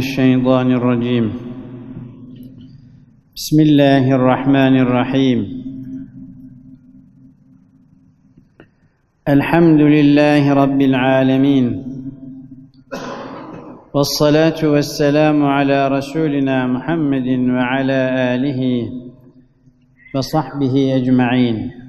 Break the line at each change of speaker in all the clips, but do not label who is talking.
الشيطان الرجيم. بسم الله الرحمن الرحيم. الحمد لله رب العالمين. والصلاة والسلام على رسولنا محمد وعلى آله وصحبه أجمعين.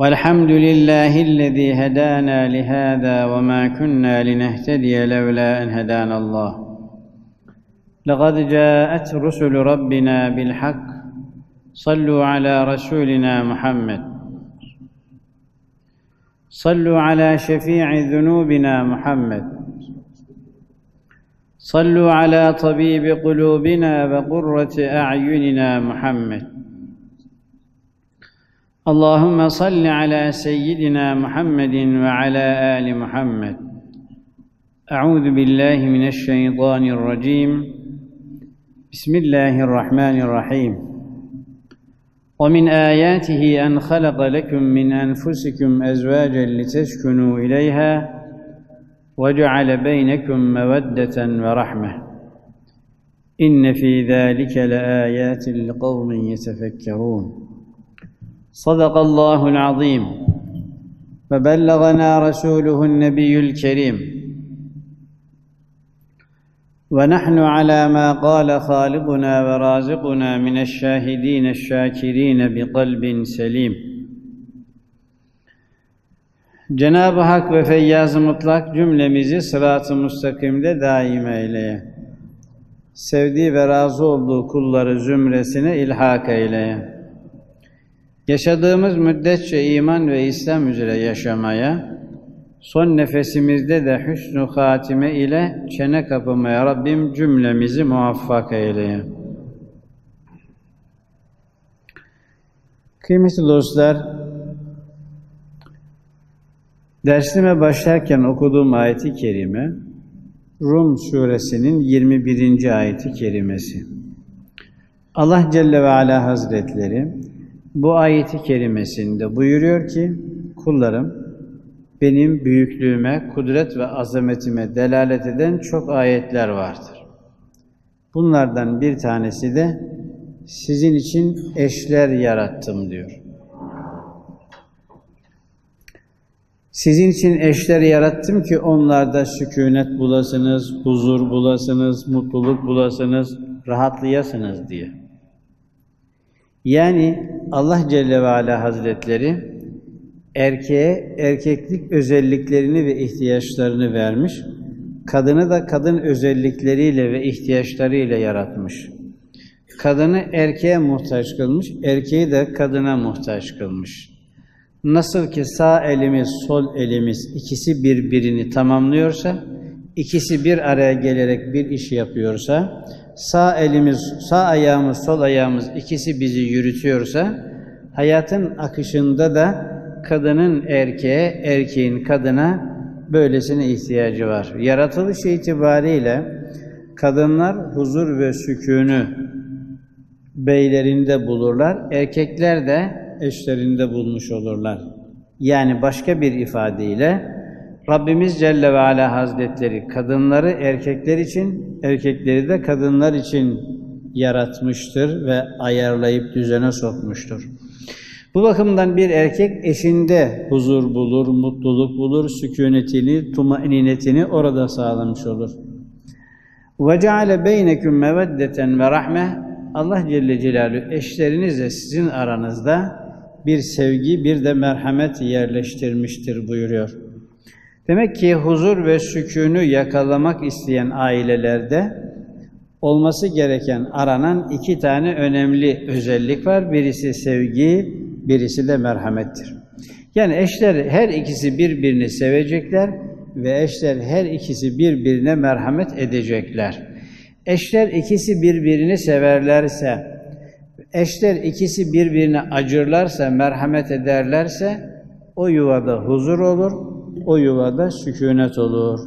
والحمد لله الذي هدانا لهذا وما كنا لنهتدي لولا أن هدانا الله. لقد جاءت رسل ربنا بالحق. صلوا على رسولنا محمد. صلوا على شفيع ذنوبنا محمد. صلوا على طبيب قلوبنا وقرة أعيننا محمد. اللهم صل على سيدنا محمد وعلى آل محمد. أعوذ بالله من الشيطان الرجيم. بسم الله الرحمن الرحيم. ومن آياته أن خلق لكم من أنفسكم أزواجا لتسكنوا إليها وجعل بينكم مودة ورحمة. إن في ذلك لآيات لقوم يتفكرون. صدق الله العظيم وبلغنا رسوله النبي الكريم ونحن على ما قال خالقنا ورازقنا من الشاهدين الشاكرين بقلب سليم Cenab-ı Hak ve Feyyaz-ı Mutlak cümlemizi sırat-ı müstakimde daim eyleye. Sevdiği ve razı olduğu kulları zümresine ilhak eyleye. Yaşadığımız müddetçe iman ve İslam üzere yaşamaya, son nefesimizde de hüsnü hatime ile çene kapamaya Rabbim cümlemizi muvaffak eyleye. Kıymetli dostlar, dersime başlarken okuduğum ayeti kerime, Rum suresinin 21. ayeti kerimesi. Allah Celle ve Ala Hazretleri, bu ayeti kerimesinde buyuruyor ki kullarım benim büyüklüğüme, kudret ve azametime delalet eden çok ayetler vardır. Bunlardan bir tanesi de sizin için eşler yarattım diyor. Sizin için eşler yarattım ki onlarda sükunet bulasınız, huzur bulasınız, mutluluk bulasınız, rahatlayasınız diye. Yani Allah Celle ve Ala Hazretleri erkeğe erkeklik özelliklerini ve ihtiyaçlarını vermiş, kadını da kadın özellikleriyle ve ihtiyaçlarıyla yaratmış. Kadını erkeğe muhtaç kılmış, erkeği de kadına muhtaç kılmış. Nasıl ki sağ elimiz, sol elimiz ikisi birbirini tamamlıyorsa, ikisi bir araya gelerek bir iş yapıyorsa, sağ elimiz, sağ ayağımız, sol ayağımız ikisi bizi yürütüyorsa, hayatın akışında da kadının erkeğe, erkeğin kadına böylesine ihtiyacı var. Yaratılış itibariyle kadınlar huzur ve sükûnü beylerinde bulurlar, erkekler de eşlerinde bulmuş olurlar. Yani başka bir ifadeyle Rabbimiz Celle ve Ala Hazretleri kadınları erkekler için, erkekleri de kadınlar için yaratmıştır ve ayarlayıp düzene sokmuştur. Bu bakımdan bir erkek eşinde huzur bulur, mutluluk bulur, sükunetini, tumaninetini orada sağlamış olur. وَجَعَلَ بَيْنَكُمْ مَوَدَّةً وَرَحْمَةً Allah Celle Celaluhu eşlerinizle sizin aranızda bir sevgi, bir de merhamet yerleştirmiştir buyuruyor. Demek ki huzur ve sükûnü yakalamak isteyen ailelerde olması gereken aranan iki tane önemli özellik var. Birisi sevgi, birisi de merhamettir. Yani eşler her ikisi birbirini sevecekler ve eşler her ikisi birbirine merhamet edecekler. Eşler ikisi birbirini severlerse, eşler ikisi birbirine acırlarsa, merhamet ederlerse o yuvada huzur olur, o yuvada sükunet olur.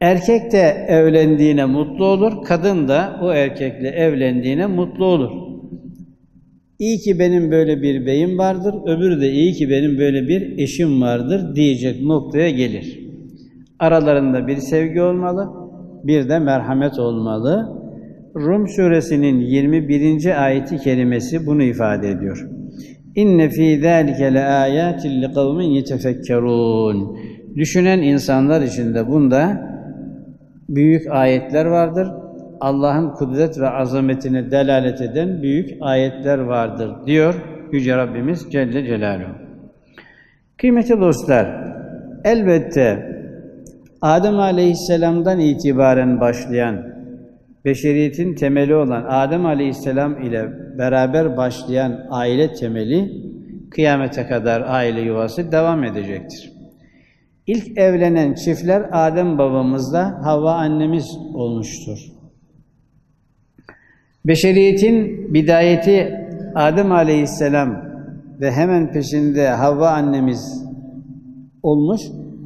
Erkek de evlendiğine mutlu olur, kadın da o erkekle evlendiğine mutlu olur. İyi ki benim böyle bir beyim vardır, öbürü de iyi ki benim böyle bir eşim vardır diyecek noktaya gelir. Aralarında bir sevgi olmalı, bir de merhamet olmalı. Rum suresinin 21. ayeti kelimesi bunu ifade ediyor. İnne fî zâlike le âyâtin li kavmin yetefekkerûn. Düşünen insanlar için de bunda büyük ayetler vardır. Allah'ın kudret ve azametine delalet eden büyük ayetler vardır diyor Yüce Rabbimiz Celle Celaluhu. Kıymetli dostlar, elbette Adem Aleyhisselam'dan itibaren başlayan, beşeriyetin temeli olan Adem Aleyhisselam ile beraber başlayan aile temeli, kıyamete kadar aile yuvası devam edecektir. İlk evlenen çiftler Adem babamızla Havva annemiz olmuştur. Beşeriyetin bidayeti Adem Aleyhisselam ve hemen peşinde Havva annemiz olmuş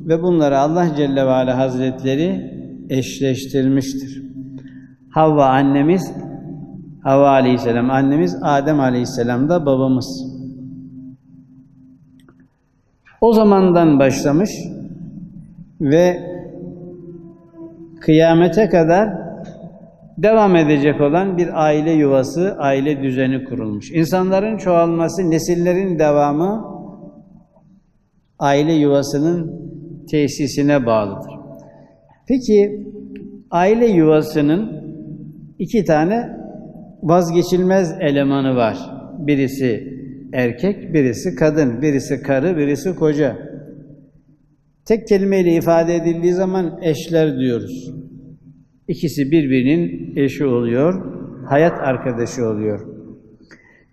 ve bunları Allah Celle ve Ala Hazretleri eşleştirmiştir. Havva annemiz, Havva Aleyhisselam annemiz, Adem Aleyhisselam da babamız. O zamandan başlamış ve kıyamete kadar devam edecek olan bir aile yuvası, aile düzeni kurulmuş. İnsanların çoğalması, nesillerin devamı aile yuvasının tesisine bağlıdır. Peki aile yuvasının iki tane vazgeçilmez elemanı var. Birisi erkek, birisi kadın, birisi karı, birisi koca. Tek kelimeyle ifade edildiği zaman eşler diyoruz. İkisi birbirinin eşi oluyor, hayat arkadaşı oluyor.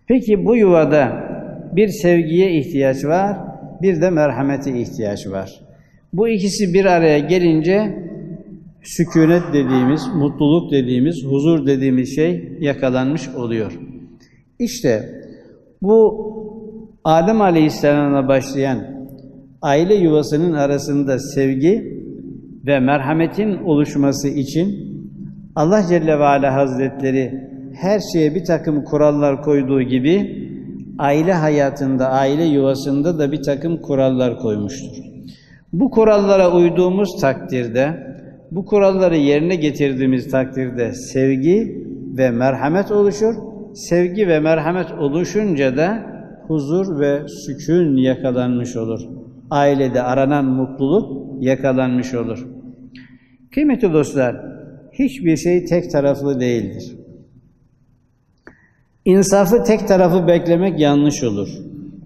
Peki bu yuvada bir sevgiye ihtiyaç var, bir de merhamete ihtiyaç var. Bu ikisi bir araya gelince sükunet dediğimiz, mutluluk dediğimiz, huzur dediğimiz şey yakalanmış oluyor. İşte bu Adem Aleyhisselam'la başlayan aile yuvasının arasında sevgi ve merhametin oluşması için Allah Celle ve Ala Hazretleri her şeye bir takım kurallar koyduğu gibi aile hayatında, aile yuvasında da bir takım kurallar koymuştur. Bu kurallara uyduğumuz takdirde, bu kuralları yerine getirdiğimiz takdirde sevgi ve merhamet oluşur. Sevgi ve merhamet oluşunca da huzur ve sükun yakalanmış olur. Ailede aranan mutluluk yakalanmış olur. Kıymetli dostlar, hiçbir şey tek taraflı değildir. İnsafı tek tarafı beklemek yanlış olur.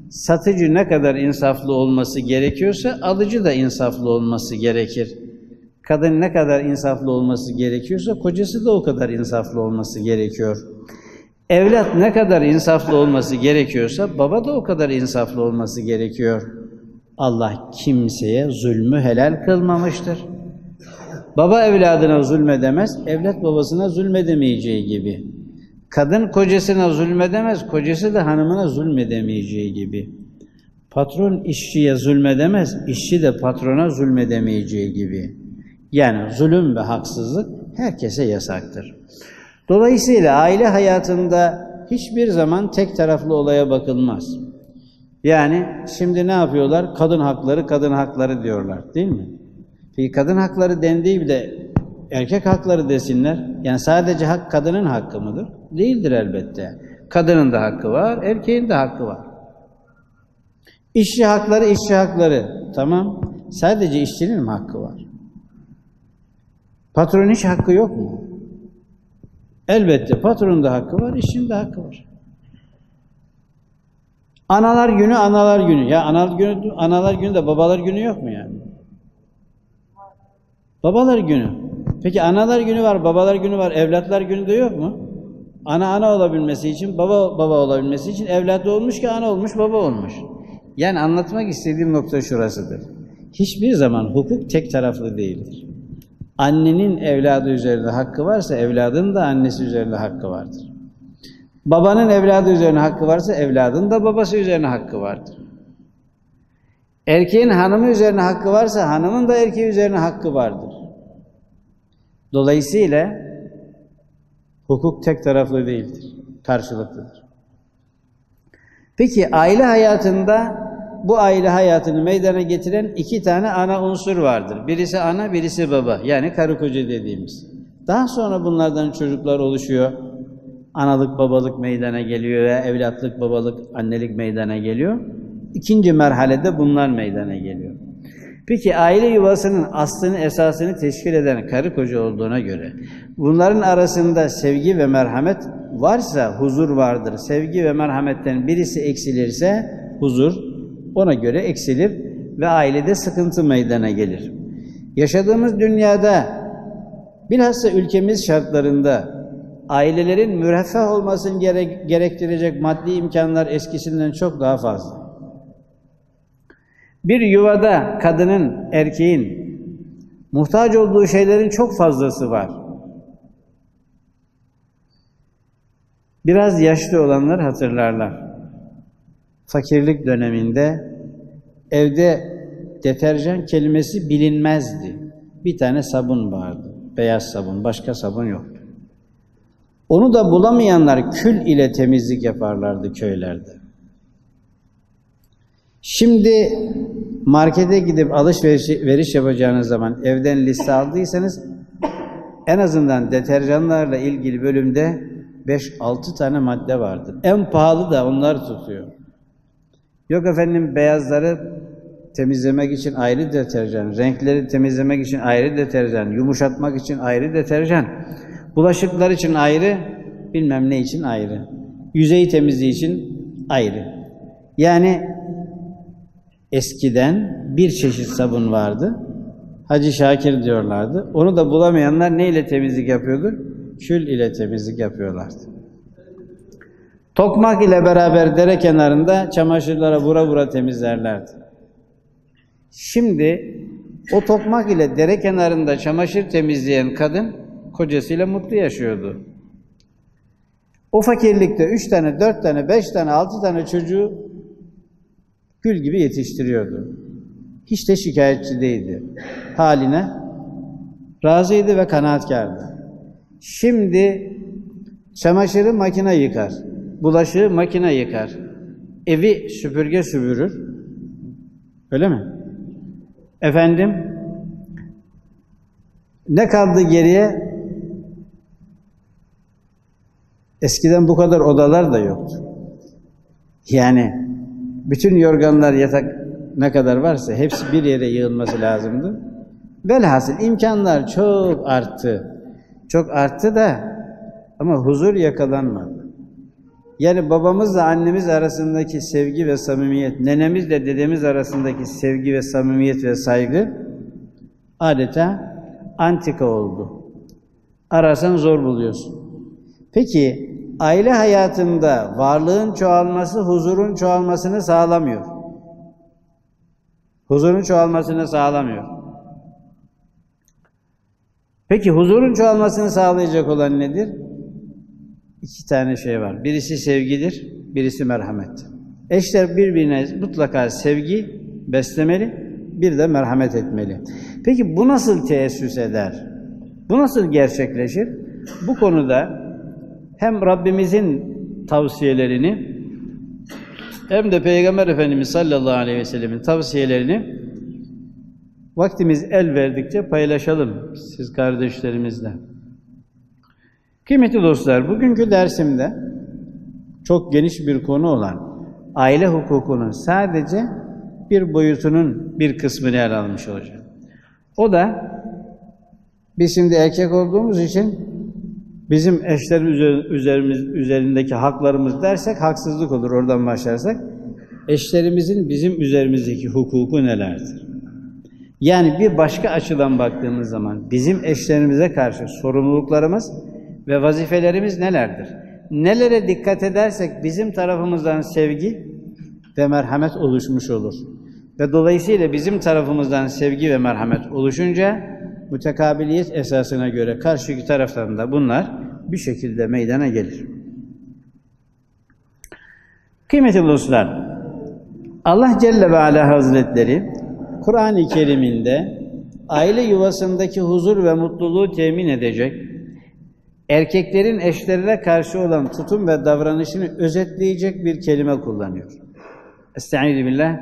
Satıcı ne kadar insaflı olması gerekiyorsa alıcı da insaflı olması gerekir. Kadın ne kadar insaflı olması gerekiyorsa kocası da o kadar insaflı olması gerekiyor. Evlat ne kadar insaflı olması gerekiyorsa baba da o kadar insaflı olması gerekiyor. Allah kimseye zulmü helal kılmamıştır. Baba evladına zulmedemez, evlat babasına zulmedemeyeceği gibi. Kadın kocasına zulmedemez, kocası da hanımına zulmedemeyeceği gibi. Patron işçiye zulmedemez, işçi de patrona zulmedemeyeceği gibi. Yani zulüm ve haksızlık herkese yasaktır. Dolayısıyla aile hayatında hiçbir zaman tek taraflı olaya bakılmaz. Yani şimdi ne yapıyorlar? Kadın hakları, kadın hakları diyorlar değil mi? Peki kadın hakları dendiği bile erkek hakları desinler. Yani sadece hak kadının hakkı mıdır? Değildir elbette. Kadının da hakkı var, erkeğin de hakkı var. İşçi hakları, işçi hakları. Tamam. Sadece işçinin mi hakkı var? Patron hiç hakkı yok mu? Elbette patronun da hakkı var, işçinin de hakkı var. Analar günü, analar günü. Ya analar günü, analar günü de babalar günü yok mu yani? Babalar günü. Peki analar günü var, babalar günü var, evlatlar günü de yok mu? Ana ana olabilmesi için, baba baba olabilmesi için evlat olmuş ki ana olmuş, baba olmuş. Yani anlatmak istediğim nokta şurasıdır. Hiçbir zaman hukuk tek taraflı değildir. Annenin evladı üzerinde hakkı varsa evladın da annesi üzerinde hakkı vardır. Babanın evladı üzerine hakkı varsa evladın da babası üzerine hakkı vardır. Erkeğin hanımı üzerine hakkı varsa hanımın da erkeği üzerine hakkı vardır. Dolayısıyla hukuk tek taraflı değildir, karşılıklıdır. Peki aile hayatında bu aile hayatını meydana getiren iki tane ana unsur vardır. Birisi ana, birisi baba. Yani karı koca dediğimiz. Daha sonra bunlardan çocuklar oluşuyor. Analık, babalık meydana geliyor ve evlatlık, babalık, annelik meydana geliyor. İkinci merhalede bunlar meydana geliyor. Peki aile yuvasının aslını, esasını teşkil eden karı koca olduğuna göre bunların arasında sevgi ve merhamet varsa huzur vardır. Sevgi ve merhametten birisi eksilirse huzur ona göre eksilir ve ailede sıkıntı meydana gelir. Yaşadığımız dünyada bilhassa ülkemiz şartlarında ailelerin müreffeh olmasını gerek, gerektirecek maddi imkanlar eskisinden çok daha fazla. Bir yuvada kadının, erkeğin muhtaç olduğu şeylerin çok fazlası var. Biraz yaşlı olanlar hatırlarlar. Fakirlik döneminde evde deterjan kelimesi bilinmezdi. Bir tane sabun vardı. Beyaz sabun, başka sabun yoktu. Onu da bulamayanlar kül ile temizlik yaparlardı köylerde. Şimdi markete gidip alışveriş veriş yapacağınız zaman evden liste aldıysanız en azından deterjanlarla ilgili bölümde 5-6 tane madde vardır. En pahalı da onlar tutuyor. Yok efendim beyazları temizlemek için ayrı deterjan, renkleri temizlemek için ayrı deterjan, yumuşatmak için ayrı deterjan, bulaşıklar için ayrı, bilmem ne için ayrı, yüzey temizliği için ayrı. Yani eskiden bir çeşit sabun vardı. Hacı Şakir diyorlardı. Onu da bulamayanlar neyle temizlik yapıyordu? Kül ile temizlik yapıyorlardı. Tokmak ile beraber dere kenarında çamaşırlara vura vura temizlerlerdi. Şimdi o tokmak ile dere kenarında çamaşır temizleyen kadın kocasıyla mutlu yaşıyordu. O fakirlikte üç tane, dört tane, beş tane, altı tane çocuğu gül gibi yetiştiriyordu. Hiç de şikayetçi değildi. Haline razıydı ve kanaatkardı. Şimdi çamaşırı makine yıkar, bulaşığı makine yıkar, evi süpürge süpürür. Öyle mi? Efendim, ne kaldı geriye? Eskiden bu kadar odalar da yoktu. Yani bütün yorganlar, yatak ne kadar varsa hepsi bir yere yığılması lazımdı. Velhasıl imkanlar çok arttı. Çok arttı da ama huzur yakalanmadı. Yani babamızla annemiz arasındaki sevgi ve samimiyet, nenemizle dedemiz arasındaki sevgi ve samimiyet ve saygı adeta antika oldu. Arasan zor buluyorsun. Peki aile hayatında varlığın çoğalması huzurun çoğalmasını sağlamıyor. Huzurun çoğalmasını sağlamıyor. Peki huzurun çoğalmasını sağlayacak olan nedir? İki tane şey var. Birisi sevgidir, birisi merhamet. Eşler birbirine mutlaka sevgi beslemeli, bir de merhamet etmeli. Peki bu nasıl teessüs eder? Bu nasıl gerçekleşir? Bu konuda hem Rabbimizin tavsiyelerini hem de Peygamber Efendimiz sallallahu aleyhi ve sellemin tavsiyelerini vaktimiz el verdikçe paylaşalım siz kardeşlerimizle. Kıymetli dostlar, bugünkü dersimde çok geniş bir konu olan aile hukukunun sadece bir boyutunun bir kısmını ele almış olacağım. O da biz şimdi erkek olduğumuz için bizim eşlerin üzerimiz, üzerindeki haklarımız dersek haksızlık olur oradan başlarsak. Eşlerimizin bizim üzerimizdeki hukuku nelerdir? Yani bir başka açıdan baktığımız zaman bizim eşlerimize karşı sorumluluklarımız ve vazifelerimiz nelerdir? Nelere dikkat edersek bizim tarafımızdan sevgi ve merhamet oluşmuş olur. Ve dolayısıyla bizim tarafımızdan sevgi ve merhamet oluşunca mütekabiliyet esasına göre karşıki taraftan da bunlar bir şekilde meydana gelir. Kıymetli dostlar, Allah Celle ve Ala Hazretleri Kur'an-ı Kerim'inde aile yuvasındaki huzur ve mutluluğu temin edecek, erkeklerin eşlerine karşı olan tutum ve davranışını özetleyecek bir kelime kullanıyor. Estaizu billah.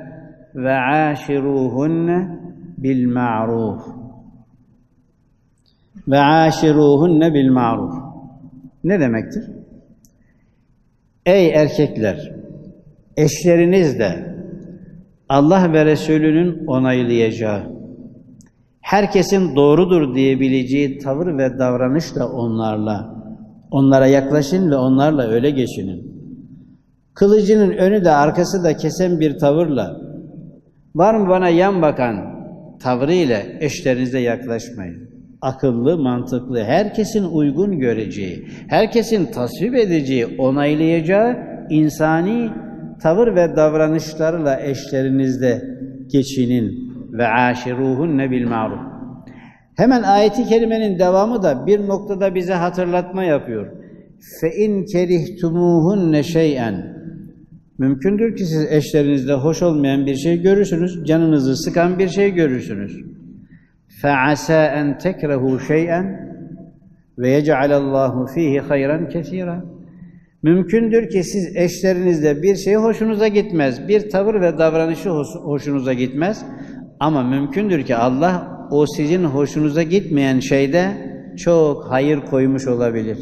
ve aşiruhunne bil ma'ruf. Ve aşiruhunne bil ma'ruf. Ne demektir? Ey erkekler, eşleriniz de Allah ve Resulünün onaylayacağı, herkesin doğrudur diyebileceği tavır ve davranış da onlarla, onlara yaklaşın ve onlarla öyle geçinin. Kılıcının önü de arkası da kesen bir tavırla, var mı bana yan bakan tavrıyla eşlerinize yaklaşmayın. Akıllı, mantıklı, herkesin uygun göreceği, herkesin tasvip edeceği, onaylayacağı insani tavır ve davranışlarla eşlerinizde geçinin ve aşiruhunne bil ma'ruf. Hemen ayeti kerimenin devamı da bir noktada bize hatırlatma yapıyor. Fe in kerihtumuhunne şey'en. Mümkündür ki siz eşlerinizde hoş olmayan bir şey görürsünüz, canınızı sıkan bir şey görürsünüz. Fe asa en tekrehu şey'en ve yec'alallahu fihi hayran kesira. Mümkündür ki siz eşlerinizde bir şey hoşunuza gitmez, bir tavır ve davranışı hoşunuza gitmez. Ama mümkündür ki Allah o sizin hoşunuza gitmeyen şeyde çok hayır koymuş olabilir.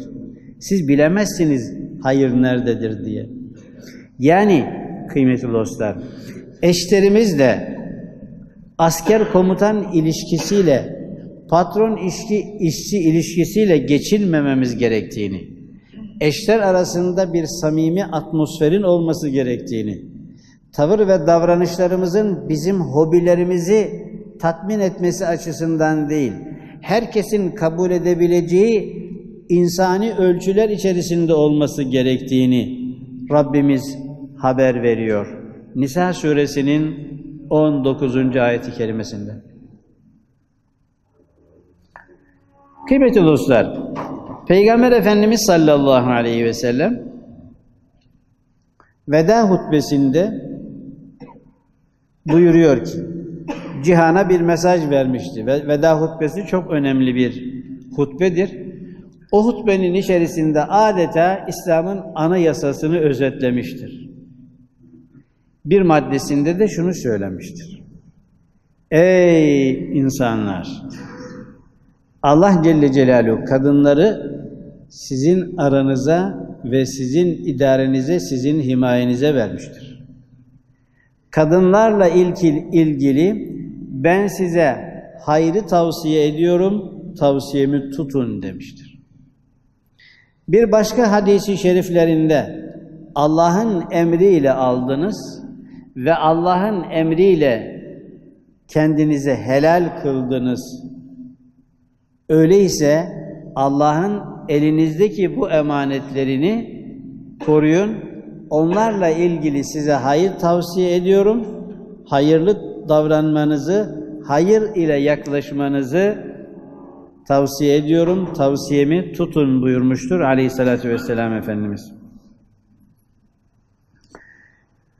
Siz bilemezsiniz hayır nerededir diye. Yani kıymetli dostlar, eşlerimizle asker komutan ilişkisiyle, patron işçi, işçi ilişkisiyle geçinmememiz gerektiğini, eşler arasında bir samimi atmosferin olması gerektiğini, tavır ve davranışlarımızın bizim hobilerimizi tatmin etmesi açısından değil, herkesin kabul edebileceği insani ölçüler içerisinde olması gerektiğini Rabbimiz haber veriyor. Nisa suresinin 19. ayeti kerimesinde. Kıymetli dostlar, Peygamber Efendimiz sallallahu aleyhi ve sellem veda hutbesinde buyuruyor ki cihana bir mesaj vermişti. Veda hutbesi çok önemli bir hutbedir. O hutbenin içerisinde adeta İslam'ın ana yasasını özetlemiştir. Bir maddesinde de şunu söylemiştir. Ey insanlar! Allah Celle Celaluhu kadınları sizin aranıza ve sizin idarenize, sizin himayenize vermiştir. Kadınlarla ilgili, ben size hayrı tavsiye ediyorum, tavsiyemi tutun demiştir. Bir başka hadisi şeriflerinde Allah'ın emriyle aldınız ve Allah'ın emriyle kendinize helal kıldınız. Öyleyse Allah'ın elinizdeki bu emanetlerini koruyun. Onlarla ilgili size hayır tavsiye ediyorum. Hayırlı davranmanızı, hayır ile yaklaşmanızı tavsiye ediyorum. Tavsiyemi tutun buyurmuştur aleyhissalatü vesselam Efendimiz.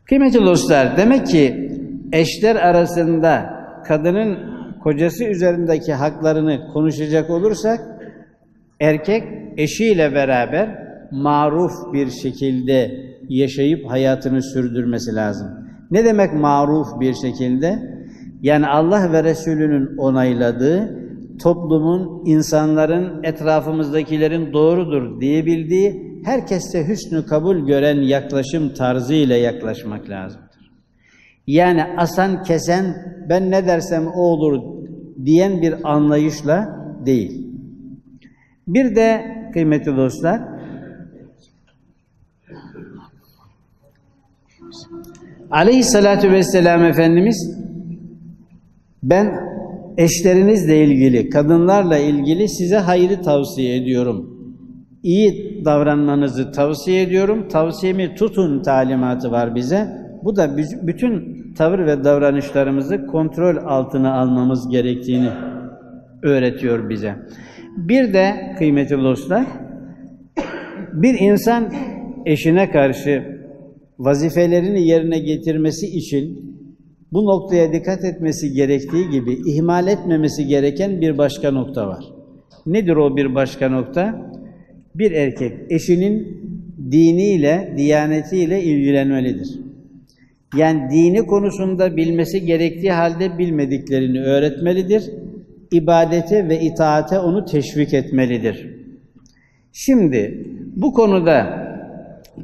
Kıymetli dostlar, demek ki eşler arasında kadının kocası üzerindeki haklarını konuşacak olursak, erkek eşiyle beraber maruf bir şekilde yaşayıp hayatını sürdürmesi lazım. Ne demek maruf bir şekilde? Yani Allah ve Resulünün onayladığı, toplumun, insanların, etrafımızdakilerin doğrudur diyebildiği, herkeste hüsnü kabul gören yaklaşım tarzı ile yaklaşmak lazımdır. Yani asan kesen, ben ne dersem o olur diyen bir anlayışla değil. Bir de kıymetli dostlar, Aleyhissalatü vesselam Efendimiz ben eşlerinizle ilgili, kadınlarla ilgili size hayrı tavsiye ediyorum. İyi davranmanızı tavsiye ediyorum. Tavsiyemi tutun talimatı var bize. Bu da bütün tavır ve davranışlarımızı kontrol altına almamız gerektiğini öğretiyor bize. Bir de kıymetli dostlar, bir insan eşine karşı vazifelerini yerine getirmesi için bu noktaya dikkat etmesi gerektiği gibi ihmal etmemesi gereken bir başka nokta var. Nedir o bir başka nokta? Bir erkek eşinin diniyle, diyanetiyle ilgilenmelidir. Yani dini konusunda bilmesi gerektiği halde bilmediklerini öğretmelidir. İbadete ve itaate onu teşvik etmelidir. Şimdi bu konuda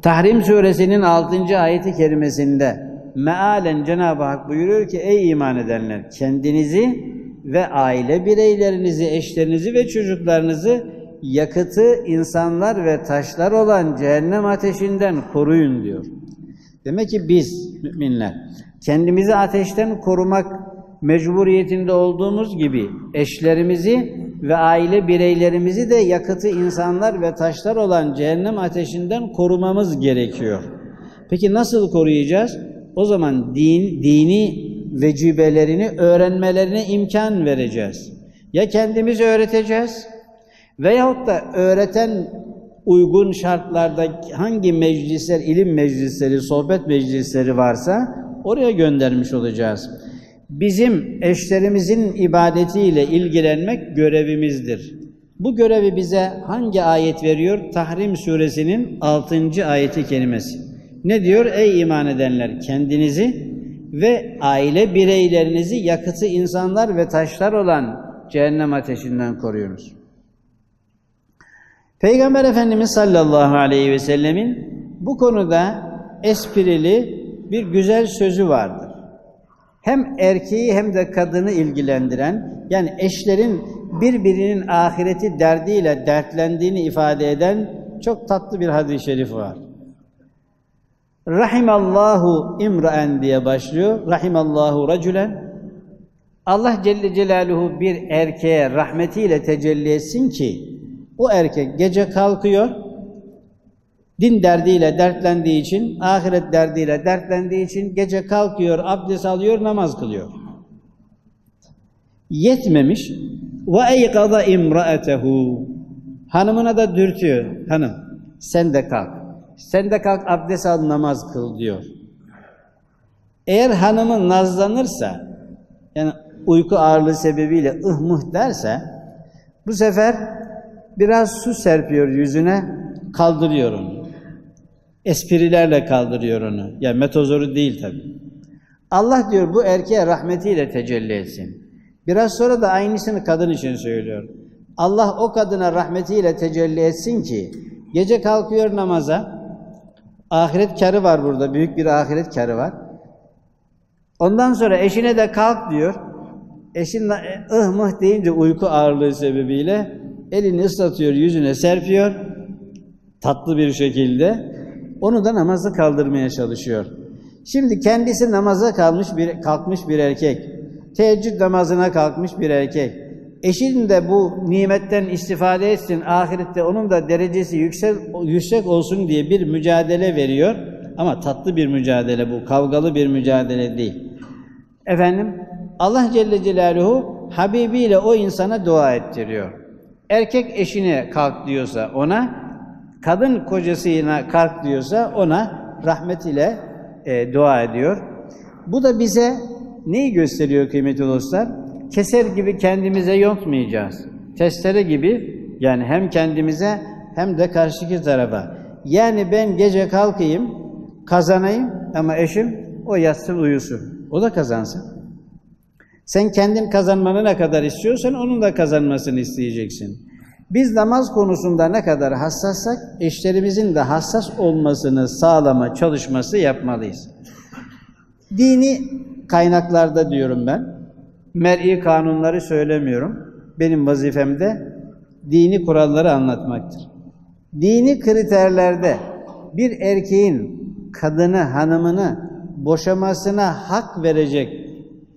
Tahrim suresinin 6. ayeti kerimesinde mealen Cenab-ı Hak buyuruyor ki ey iman edenler kendinizi ve aile bireylerinizi, eşlerinizi ve çocuklarınızı yakıtı insanlar ve taşlar olan cehennem ateşinden koruyun diyor. Demek ki biz müminler kendimizi ateşten korumak mecburiyetinde olduğumuz gibi eşlerimizi ve aile bireylerimizi de yakıtı insanlar ve taşlar olan cehennem ateşinden korumamız gerekiyor. Peki nasıl koruyacağız? O zaman din, dini vecibelerini öğrenmelerine imkan vereceğiz. Ya kendimiz öğreteceğiz veyahut da öğreten uygun şartlarda hangi meclisler, ilim meclisleri, sohbet meclisleri varsa oraya göndermiş olacağız. Bizim eşlerimizin ibadetiyle ilgilenmek görevimizdir. Bu görevi bize hangi ayet veriyor? Tahrim suresinin 6. ayeti kelimesi. Ne diyor? Ey iman edenler kendinizi ve aile bireylerinizi yakıtı insanlar ve taşlar olan cehennem ateşinden koruyunuz. Peygamber Efendimiz sallallahu aleyhi ve sellemin bu konuda esprili bir güzel sözü vardır. Hem erkeği hem de kadını ilgilendiren, yani eşlerin birbirinin ahireti derdiyle dertlendiğini ifade eden çok tatlı bir hadis-i şerif var. Rahimallahu imraen diye başlıyor. Rahimallahu racülen. Allah Celle Celaluhu bir erkeğe rahmetiyle tecelli etsin ki o erkek gece kalkıyor, din derdiyle dertlendiği için, ahiret derdiyle dertlendiği için gece kalkıyor, abdest alıyor, namaz kılıyor. Yetmemiş. Ve eyqada imra'etehu. Hanımına da dürtüyor. Hanım sen de kalk. Sen de kalk abdest al namaz kıl diyor. Eğer hanımın nazlanırsa yani uyku ağırlığı sebebiyle ıhmıh derse bu sefer biraz su serpiyor yüzüne kaldırıyor onu. Esprilerle kaldırıyor onu. Yani metozoru değil tabi. Allah diyor bu erkeğe rahmetiyle tecelli etsin. Biraz sonra da aynısını kadın için söylüyor. Allah o kadına rahmetiyle tecelli etsin ki gece kalkıyor namaza. Ahiret karı var burada. Büyük bir ahiret karı var. Ondan sonra eşine de kalk diyor. Eşin ıh mıh deyince uyku ağırlığı sebebiyle elini ıslatıyor, yüzüne serpiyor. Tatlı bir şekilde. Onu da namazı kaldırmaya çalışıyor. Şimdi kendisi namaza kalmış bir, kalkmış bir erkek. Teheccüd namazına kalkmış bir erkek. Eşin de bu nimetten istifade etsin, ahirette onun da derecesi yüksek, yüksek olsun diye bir mücadele veriyor. Ama tatlı bir mücadele bu, kavgalı bir mücadele değil. Efendim, Allah Celle Celaluhu Habibi ile o insana dua ettiriyor. Erkek eşine kalk diyorsa ona, kadın kocasına kalk diyorsa ona rahmet ile e, dua ediyor. Bu da bize neyi gösteriyor kıymetli dostlar? Keser gibi kendimize yontmayacağız. Testere gibi yani hem kendimize hem de karşıki tarafa. Yani ben gece kalkayım, kazanayım ama eşim o yatsın uyusun. O da kazansın. Sen kendin kazanmanı ne kadar istiyorsan onun da kazanmasını isteyeceksin. Biz namaz konusunda ne kadar hassassak eşlerimizin de hassas olmasını sağlama çalışması yapmalıyız. Dini kaynaklarda diyorum ben. Mer'i kanunları söylemiyorum. Benim vazifem de dini kuralları anlatmaktır. Dini kriterlerde bir erkeğin kadını, hanımını boşamasına hak verecek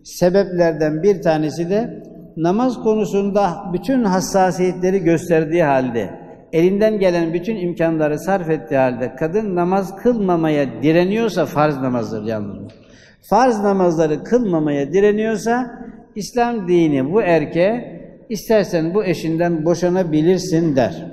sebeplerden bir tanesi de namaz konusunda bütün hassasiyetleri gösterdiği halde, elinden gelen bütün imkanları sarf ettiği halde kadın namaz kılmamaya direniyorsa farz namazdır yalnız. Farz namazları kılmamaya direniyorsa İslam dini bu erkeğe istersen bu eşinden boşanabilirsin der.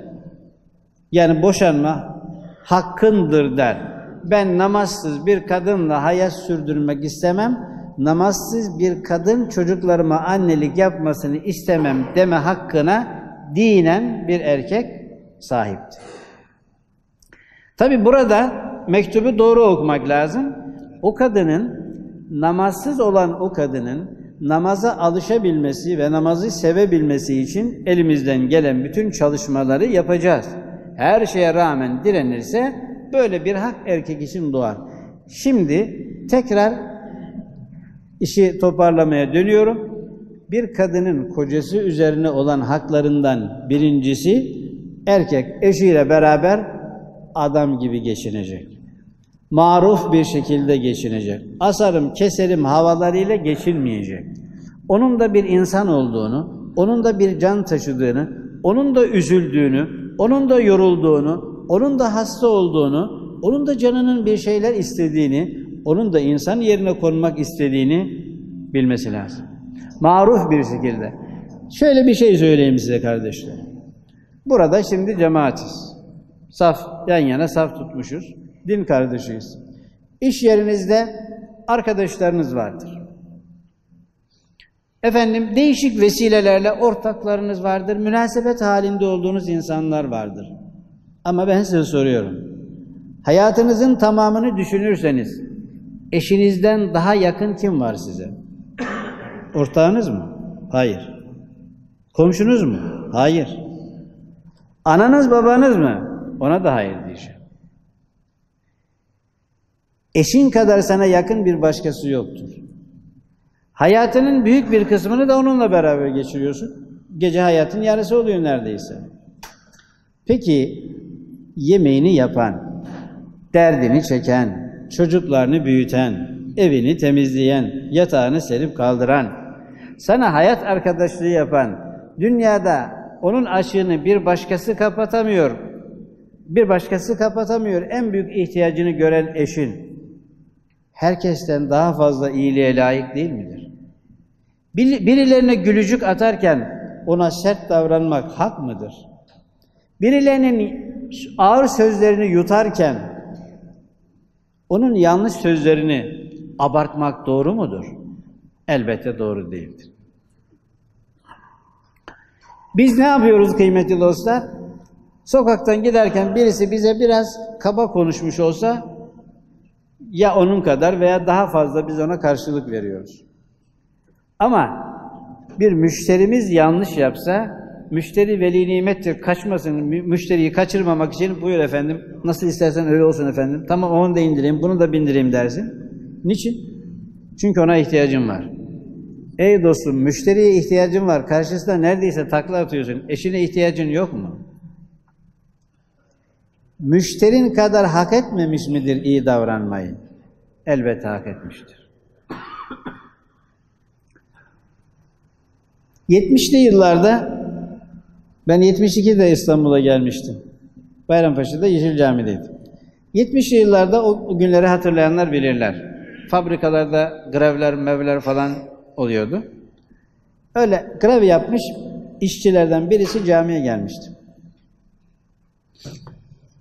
Yani boşanma hakkındır der. Ben namazsız bir kadınla hayat sürdürmek istemem namazsız bir kadın çocuklarıma annelik yapmasını istemem deme hakkına dinen bir erkek sahiptir. Tabi burada mektubu doğru okumak lazım. o kadının namazsız olan o kadının namaza alışabilmesi ve namazı sevebilmesi için elimizden gelen bütün çalışmaları yapacağız. Her şeye rağmen direnirse böyle bir hak erkek için doğar. Şimdi tekrar işi toparlamaya dönüyorum. Bir kadının kocası üzerine olan haklarından birincisi erkek eşiyle beraber adam gibi geçinecek. Maruf bir şekilde geçinecek. Asarım, keserim havalarıyla geçinmeyecek. Onun da bir insan olduğunu, onun da bir can taşıdığını, onun da üzüldüğünü, onun da yorulduğunu, onun da hasta olduğunu, onun da canının bir şeyler istediğini, onun da insan yerine konmak istediğini bilmesi lazım. Maruf bir şekilde. Şöyle bir şey söyleyeyim size kardeşler. Burada şimdi cemaatiz. Saf, yan yana saf tutmuşuz. Din kardeşiyiz. İş yerinizde arkadaşlarınız vardır. Efendim değişik vesilelerle ortaklarınız vardır. Münasebet halinde olduğunuz insanlar vardır. Ama ben size soruyorum. Hayatınızın tamamını düşünürseniz eşinizden daha yakın kim var size? Ortağınız mı? Hayır. Komşunuz mu? Hayır. Ananız babanız mı? Ona da hayır diyeceğim. Eşin kadar sana yakın bir başkası yoktur. Hayatının büyük bir kısmını da onunla beraber geçiriyorsun. Gece hayatın yarısı oluyor neredeyse. Peki yemeğini yapan, derdini çeken, çocuklarını büyüten, evini temizleyen, yatağını serip kaldıran, sana hayat arkadaşlığı yapan, dünyada onun aşığını bir başkası kapatamıyor, bir başkası kapatamıyor, en büyük ihtiyacını gören eşin, herkesten daha fazla iyiliğe layık değil midir? Birilerine gülücük atarken ona sert davranmak hak mıdır? Birilerinin ağır sözlerini yutarken onun yanlış sözlerini abartmak doğru mudur? Elbette doğru değildir. Biz ne yapıyoruz kıymetli dostlar? Sokaktan giderken birisi bize biraz kaba konuşmuş olsa ya onun kadar veya daha fazla biz ona karşılık veriyoruz. Ama bir müşterimiz yanlış yapsa müşteri veli nimettir kaçmasın, müşteriyi kaçırmamak için buyur efendim nasıl istersen öyle olsun efendim. Tamam onu da indireyim, bunu da bindireyim dersin. Niçin? Çünkü ona ihtiyacım var. Ey dostum müşteriye ihtiyacın var. Karşısında neredeyse takla atıyorsun. Eşine ihtiyacın yok mu? Müşterin kadar hak etmemiş midir iyi davranmayı? Elbette hak etmiştir. 70'li yıllarda ben 72'de İstanbul'a gelmiştim. Bayrampaşa'da Yeşil Cami'deydim. 70'li yıllarda o, günleri hatırlayanlar bilirler. Fabrikalarda grevler, mevler falan oluyordu. Öyle grev yapmış işçilerden birisi camiye gelmişti.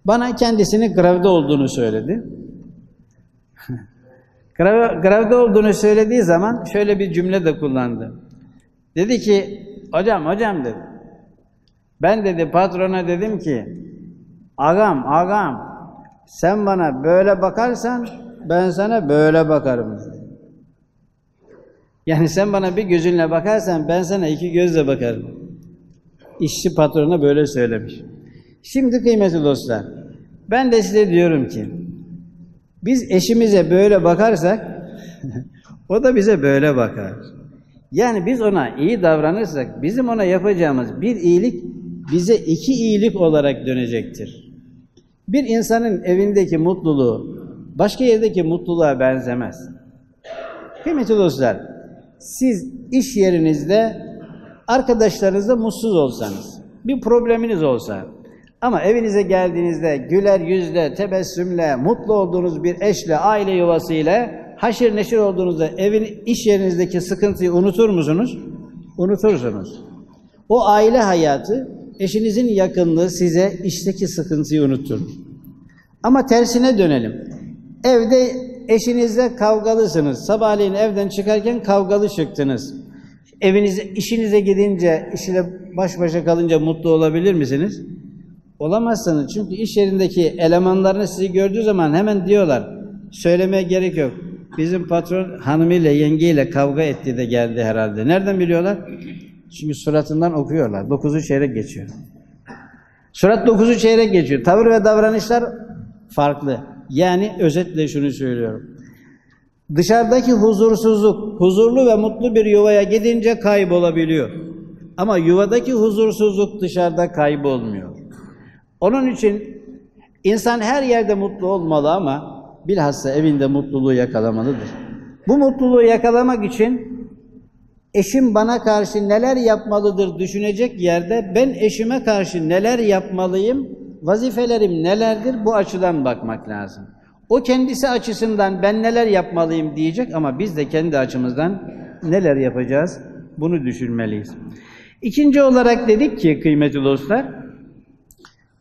Bana kendisini grevde olduğunu söyledi. Grev, grevde olduğunu söylediği zaman şöyle bir cümle de kullandı. Dedi ki, hocam hocam dedi. Ben dedi patrona dedim ki, agam agam sen bana böyle bakarsan ben sana böyle bakarım dedi. Yani sen bana bir gözünle bakarsan ben sana iki gözle bakarım. İşçi patrona böyle söylemiş. Şimdi kıymetli dostlar, ben de size diyorum ki, biz eşimize böyle bakarsak, o da bize böyle bakar. Yani biz ona iyi davranırsak, bizim ona yapacağımız bir iyilik, bize iki iyilik olarak dönecektir. Bir insanın evindeki mutluluğu, başka yerdeki mutluluğa benzemez. Kıymetli dostlar, siz iş yerinizde arkadaşlarınızla mutsuz olsanız, bir probleminiz olsa ama evinize geldiğinizde güler yüzle, tebessümle, mutlu olduğunuz bir eşle, aile yuvasıyla haşir neşir olduğunuzda evin iş yerinizdeki sıkıntıyı unutur musunuz? Unutursunuz. O aile hayatı, eşinizin yakınlığı size işteki sıkıntıyı unutturur. Ama tersine dönelim. Evde eşinizle kavgalısınız. Sabahleyin evden çıkarken kavgalı çıktınız. Evinize, işinize gidince, işiyle baş başa kalınca mutlu olabilir misiniz? Olamazsınız. Çünkü iş yerindeki elemanlarını sizi gördüğü zaman hemen diyorlar, Söylemeye gerek yok. Bizim patron hanımıyla yengeyle kavga etti de geldi herhalde. Nereden biliyorlar? Çünkü suratından okuyorlar. Dokuzu çeyrek geçiyor. Surat dokuzu çeyrek geçiyor. Tavır ve davranışlar farklı. Yani özetle şunu söylüyorum. Dışarıdaki huzursuzluk, huzurlu ve mutlu bir yuvaya gidince kaybolabiliyor. Ama yuvadaki huzursuzluk dışarıda kaybolmuyor. Onun için insan her yerde mutlu olmalı ama bilhassa evinde mutluluğu yakalamalıdır. Bu mutluluğu yakalamak için eşim bana karşı neler yapmalıdır düşünecek yerde ben eşime karşı neler yapmalıyım, vazifelerim nelerdir bu açıdan bakmak lazım. O kendisi açısından ben neler yapmalıyım diyecek ama biz de kendi açımızdan neler yapacağız bunu düşünmeliyiz. İkinci olarak dedik ki kıymetli dostlar,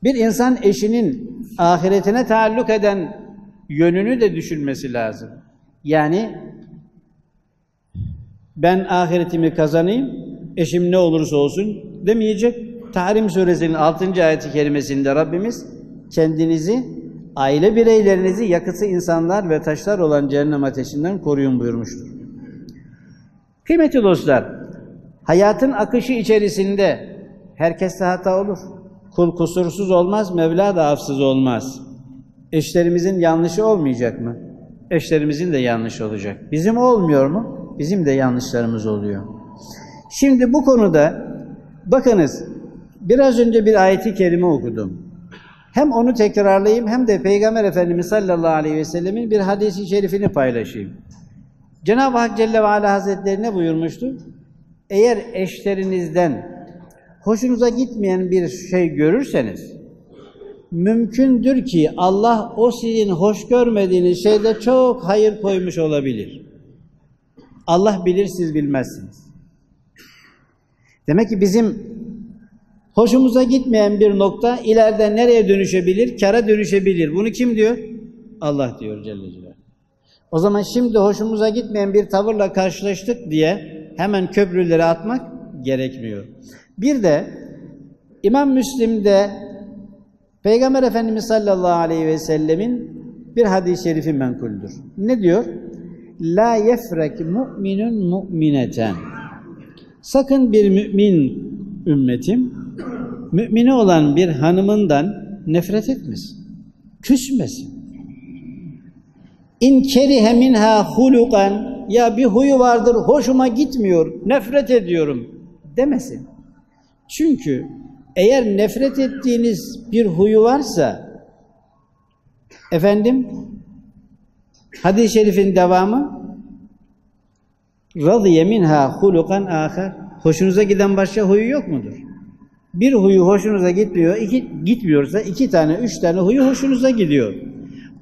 bir insan eşinin ahiretine taalluk eden yönünü de düşünmesi lazım. Yani ben ahiretimi kazanayım, eşim ne olursa olsun demeyecek. Tahrim suresinin 6. ayeti kerimesinde Rabbimiz kendinizi, aile bireylerinizi yakıtı insanlar ve taşlar olan cehennem ateşinden koruyun buyurmuştur. Kıymetli dostlar, hayatın akışı içerisinde herkeste hata olur. Kul kusursuz olmaz, Mevla da hafsız olmaz. Eşlerimizin yanlışı olmayacak mı? Eşlerimizin de yanlış olacak. Bizim olmuyor mu? Bizim de yanlışlarımız oluyor. Şimdi bu konuda bakınız biraz önce bir ayeti kerime okudum. Hem onu tekrarlayayım hem de Peygamber Efendimiz sallallahu aleyhi ve sellemin bir hadisi şerifini paylaşayım. Cenab-ı Hak Celle ve Ala Hazretleri ne buyurmuştu? Eğer eşlerinizden hoşunuza gitmeyen bir şey görürseniz, mümkündür ki Allah o sizin hoş görmediğiniz şeyde çok hayır koymuş olabilir. Allah bilir, siz bilmezsiniz. Demek ki bizim hoşumuza gitmeyen bir nokta ileride nereye dönüşebilir? Kara dönüşebilir. Bunu kim diyor? Allah diyor Celle Celaluhu. O zaman şimdi hoşumuza gitmeyen bir tavırla karşılaştık diye hemen köprüleri atmak gerekmiyor. Bir de İmam Müslim'de Peygamber Efendimiz sallallahu aleyhi ve sellemin bir hadis-i şerifi menkuldür. Ne diyor? La yefrek mu'minun mu'mineten. Sakın bir mümin ümmetim, mümine olan bir hanımından nefret etmesin. Küsmesin. İn kerihe minha hulukan ya bir huyu vardır hoşuma gitmiyor, nefret ediyorum demesin. Çünkü eğer nefret ettiğiniz bir huyu varsa efendim hadis-i şerifin devamı radiye minha hulukan ahar hoşunuza giden başka huyu yok mudur? Bir huyu hoşunuza gitmiyor, iki, gitmiyorsa iki tane, üç tane huyu hoşunuza gidiyor.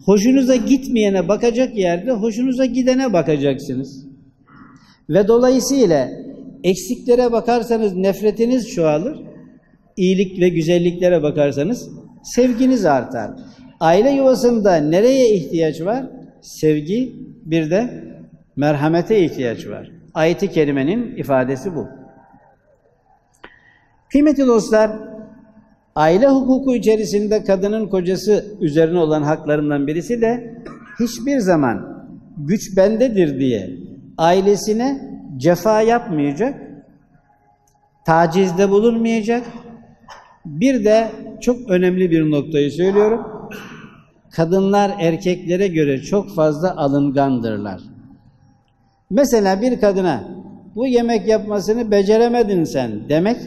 Hoşunuza gitmeyene bakacak yerde hoşunuza gidene bakacaksınız. Ve dolayısıyla eksiklere bakarsanız nefretiniz çoğalır, iyilik ve güzelliklere bakarsanız sevginiz artar. Aile yuvasında nereye ihtiyaç var? Sevgi, bir de merhamete ihtiyaç var. Ayet-i kerimenin ifadesi bu. Kıymetli dostlar, aile hukuku içerisinde kadının kocası üzerine olan haklarından birisi de hiçbir zaman güç bendedir diye ailesine cefa yapmayacak, tacizde bulunmayacak. Bir de çok önemli bir noktayı söylüyorum. Kadınlar erkeklere göre çok fazla alıngandırlar. Mesela bir kadına bu yemek yapmasını beceremedin sen demek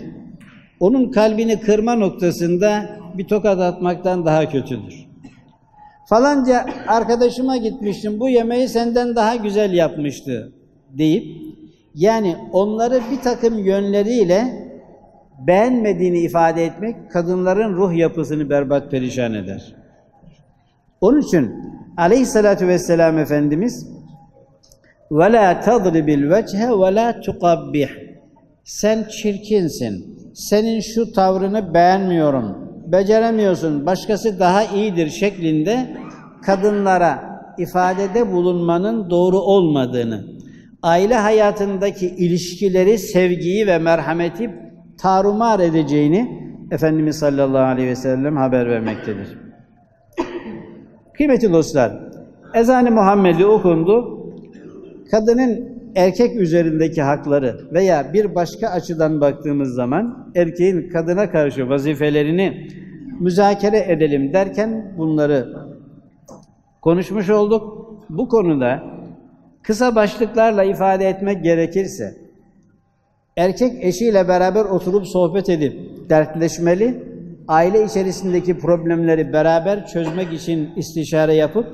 onun kalbini kırma noktasında bir tokat atmaktan daha kötüdür. Falanca arkadaşıma gitmiştim bu yemeği senden daha güzel yapmıştı deyip yani onları bir takım yönleriyle beğenmediğini ifade etmek kadınların ruh yapısını berbat perişan eder. Onun için aleyhissalatu vesselam Efendimiz ve la tadribil vece ve la tukabbih sen çirkinsin. Senin şu tavrını beğenmiyorum. Beceremiyorsun. Başkası daha iyidir şeklinde kadınlara ifadede bulunmanın doğru olmadığını, aile hayatındaki ilişkileri, sevgiyi ve merhameti tarumar edeceğini Efendimiz sallallahu aleyhi ve sellem haber vermektedir. Kıymetli dostlar, Ezan-ı Muhammed'i okundu. Kadının erkek üzerindeki hakları veya bir başka açıdan baktığımız zaman erkeğin kadına karşı vazifelerini müzakere edelim derken bunları konuşmuş olduk. Bu konuda kısa başlıklarla ifade etmek gerekirse erkek eşiyle beraber oturup sohbet edip dertleşmeli, aile içerisindeki problemleri beraber çözmek için istişare yapıp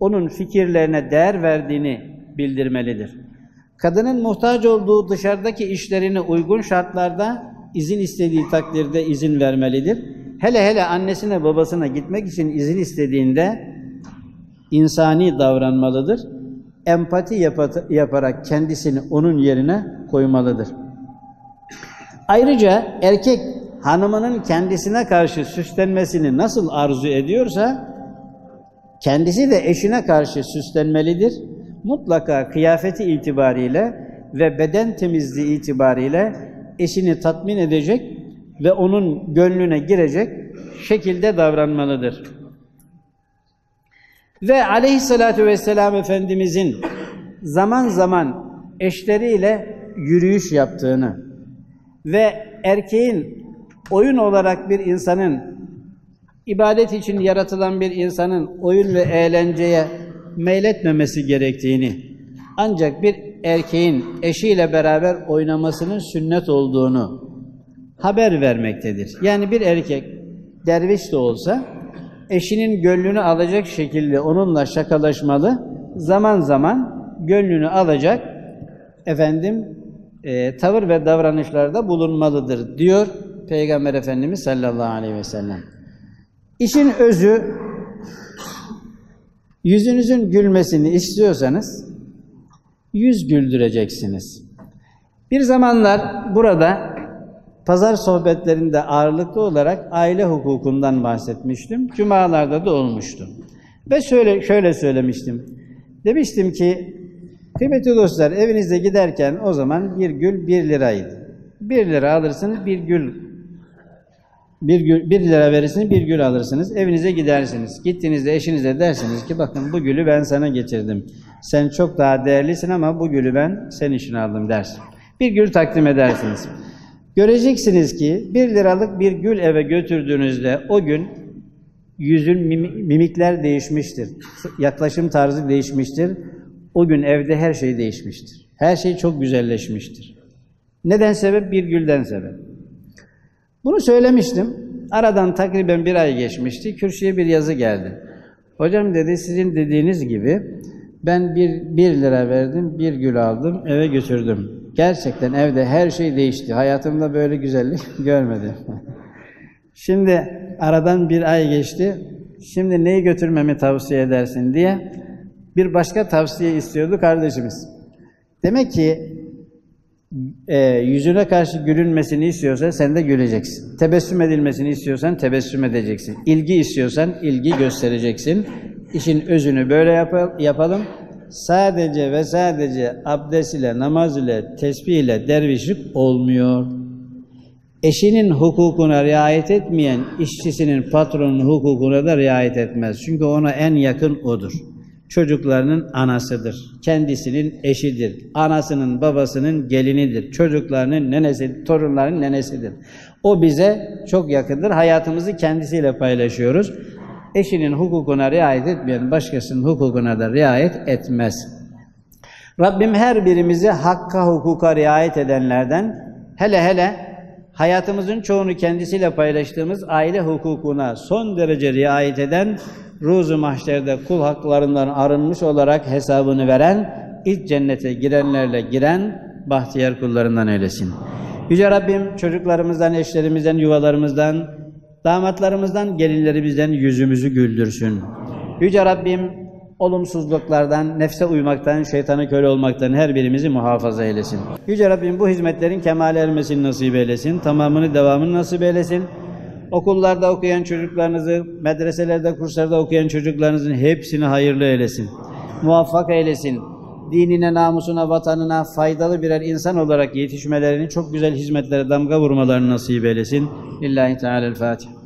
onun fikirlerine değer verdiğini bildirmelidir. Kadının muhtaç olduğu dışarıdaki işlerini uygun şartlarda izin istediği takdirde izin vermelidir. Hele hele annesine babasına gitmek için izin istediğinde insani davranmalıdır. Empati yaparak kendisini onun yerine koymalıdır. Ayrıca erkek hanımının kendisine karşı süslenmesini nasıl arzu ediyorsa kendisi de eşine karşı süslenmelidir. Mutlaka kıyafeti itibariyle ve beden temizliği itibariyle eşini tatmin edecek ve onun gönlüne girecek şekilde davranmalıdır. Ve aleyhissalatü vesselam Efendimizin zaman zaman eşleriyle yürüyüş yaptığını ve erkeğin oyun olarak bir insanın ibadet için yaratılan bir insanın oyun ve eğlenceye meyletmemesi gerektiğini ancak bir erkeğin eşiyle beraber oynamasının sünnet olduğunu haber vermektedir. Yani bir erkek derviş de olsa eşinin gönlünü alacak şekilde onunla şakalaşmalı, zaman zaman gönlünü alacak efendim e, tavır ve davranışlarda bulunmalıdır diyor Peygamber Efendimiz sallallahu aleyhi ve sellem. İşin özü yüzünüzün gülmesini istiyorsanız yüz güldüreceksiniz. Bir zamanlar burada pazar sohbetlerinde ağırlıklı olarak aile hukukundan bahsetmiştim. Cumalarda da olmuştu. Ve şöyle, şöyle söylemiştim. Demiştim ki kıymetli dostlar evinizde giderken o zaman bir gül bir liraydı. Bir lira alırsınız bir gül bir, gül, bir lira verirsiniz, bir gül alırsınız, evinize gidersiniz. Gittiğinizde eşinize dersiniz ki bakın bu gülü ben sana getirdim. Sen çok daha değerlisin ama bu gülü ben senin için aldım dersin. Bir gül takdim edersiniz. Göreceksiniz ki bir liralık bir gül eve götürdüğünüzde o gün yüzün mimikler değişmiştir. Yaklaşım tarzı değişmiştir. O gün evde her şey değişmiştir. Her şey çok güzelleşmiştir. Neden sebep? Bir gülden sebep. Bunu söylemiştim. Aradan takriben bir ay geçmişti. Kürsüye bir yazı geldi. Hocam dedi sizin dediğiniz gibi ben bir, bir lira verdim, bir gül aldım, eve götürdüm. Gerçekten evde her şey değişti. Hayatımda böyle güzellik görmedim. Şimdi aradan bir ay geçti. Şimdi neyi götürmemi tavsiye edersin diye bir başka tavsiye istiyordu kardeşimiz. Demek ki e, yüzüne karşı gülünmesini istiyorsa sen de güleceksin. Tebessüm edilmesini istiyorsan tebessüm edeceksin. İlgi istiyorsan ilgi göstereceksin. İşin özünü böyle yap yapalım. Sadece ve sadece abdest ile, namaz ile, tesbih ile dervişlik olmuyor. Eşinin hukukuna riayet etmeyen işçisinin patronun hukukuna da riayet etmez. Çünkü ona en yakın odur çocuklarının anasıdır. Kendisinin eşidir. Anasının babasının gelinidir. Çocuklarının nenesi, torunlarının nenesidir. O bize çok yakındır. Hayatımızı kendisiyle paylaşıyoruz. Eşinin hukukuna riayet etmeyen başkasının hukukuna da riayet etmez. Rabbim her birimizi hakka hukuka riayet edenlerden hele hele hayatımızın çoğunu kendisiyle paylaştığımız aile hukukuna son derece riayet eden ruzu mahşerde kul haklarından arınmış olarak hesabını veren, ilk cennete girenlerle giren bahtiyar kullarından eylesin. Yüce Rabbim çocuklarımızdan, eşlerimizden, yuvalarımızdan, damatlarımızdan, gelinlerimizden yüzümüzü güldürsün. Yüce Rabbim olumsuzluklardan, nefse uymaktan, şeytana köle olmaktan her birimizi muhafaza eylesin. Yüce Rabbim bu hizmetlerin kemale ermesini nasip eylesin, tamamını, devamını nasip eylesin okullarda okuyan çocuklarınızı, medreselerde, kurslarda okuyan çocuklarınızın hepsini hayırlı eylesin. Muvaffak eylesin. Dinine, namusuna, vatanına faydalı birer insan olarak yetişmelerini, çok güzel hizmetlere damga vurmalarını nasip eylesin. Lillahi Teala'l-Fatiha.